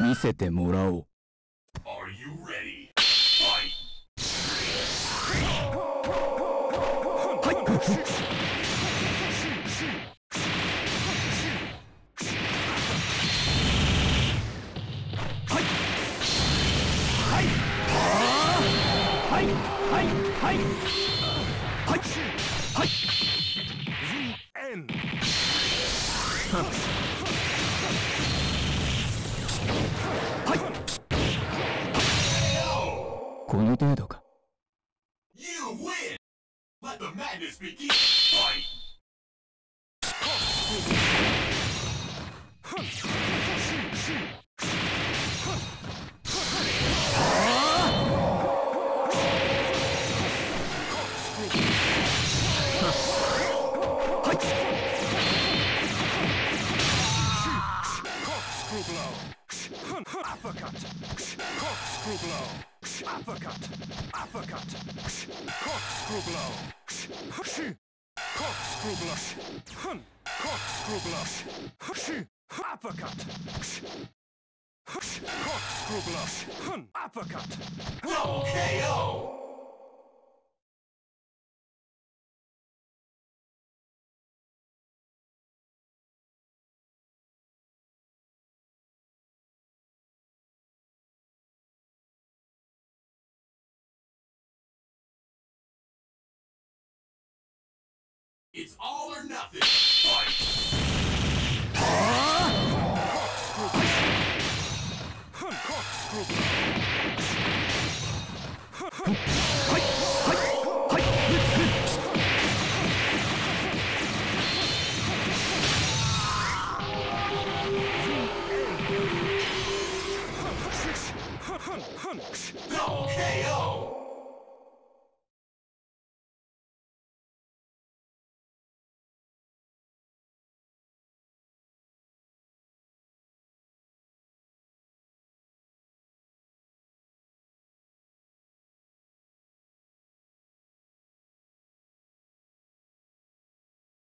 見せてもらおう。はい。この程度か You win! Let the madness begin! Fight! はい Corkscrew blow. Blow. Uppercut. Uppercut. Corkscrew blow. Corkscrew blow. Corkscrew blow. Uppercut. Corkscrew blow. Uppercut. Double KO! It's all or nothing. Fight! Corkscrew blow. double KO!